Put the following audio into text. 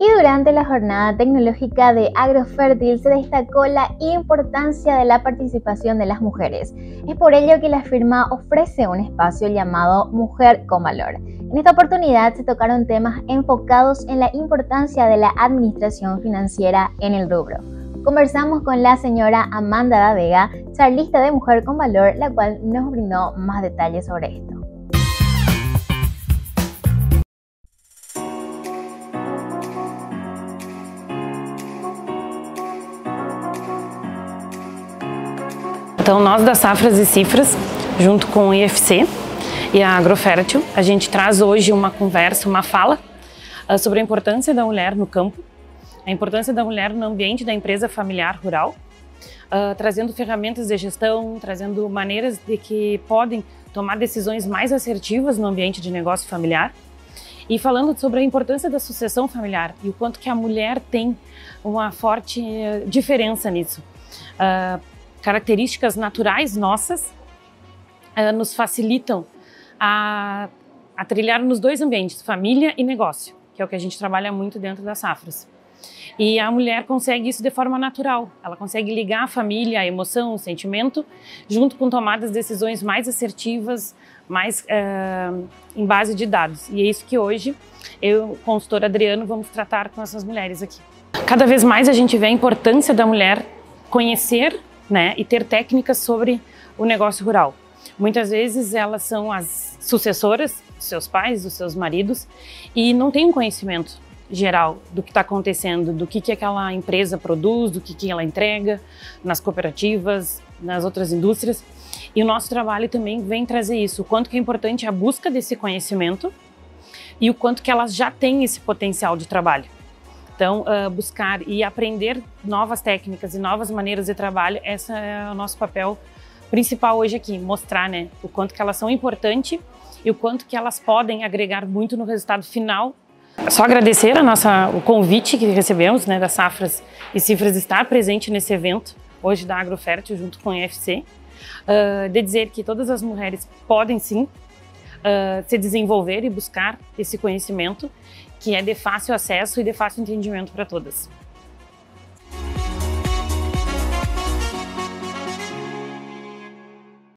Y durante la jornada tecnológica de Agrofértil se destacó la importancia de la participación de las mujeres. Es por ello que la firma ofrece un espacio llamado Mujer con Valor. En esta oportunidad se tocaron temas enfocados en la importancia de la administración financiera en el rubro. Conversamos con la señora Amanda Da Vega, charlista de Mujer con Valor, la cual nos brindó más detalles sobre esto. Então, nós da Safras e Cifras, junto com o IFC e a Agrofértil, a gente traz hoje uma conversa, uma fala uh, sobre a importância da mulher no campo, a importância da mulher no ambiente da empresa familiar rural, uh, trazendo ferramentas de gestão, trazendo maneiras de que podem tomar decisões mais assertivas no ambiente de negócio familiar e falando sobre a importância da sucessão familiar e o quanto que a mulher tem uma forte eh, diferença nisso. Uh, características naturais nossas uh, nos facilitam a, a trilhar nos dois ambientes, família e negócio, que é o que a gente trabalha muito dentro das safras. E a mulher consegue isso de forma natural. Ela consegue ligar a família, a emoção, o sentimento, junto com tomadas de decisões mais assertivas, mais uh, em base de dados. E é isso que hoje eu, consultor Adriano, vamos tratar com essas mulheres aqui. Cada vez mais a gente vê a importância da mulher conhecer né, e ter técnicas sobre o negócio rural. Muitas vezes elas são as sucessoras dos seus pais, dos seus maridos, e não têm um conhecimento geral do que está acontecendo, do que, que aquela empresa produz, do que, que ela entrega nas cooperativas, nas outras indústrias. E o nosso trabalho também vem trazer isso, o quanto que é importante a busca desse conhecimento e o quanto que elas já têm esse potencial de trabalho. Então, uh, buscar e aprender novas técnicas e novas maneiras de trabalho, esse é o nosso papel principal hoje aqui, mostrar né, o quanto que elas são importantes e o quanto que elas podem agregar muito no resultado final. Só agradecer a nossa, o convite que recebemos né, da Safras e Cifras estar presente nesse evento hoje da Agrofértil junto com o IFC, uh, de dizer que todas as mulheres podem sim uh, se desenvolver e buscar esse conhecimento que é de fácil acesso e de fácil entendimento para todas.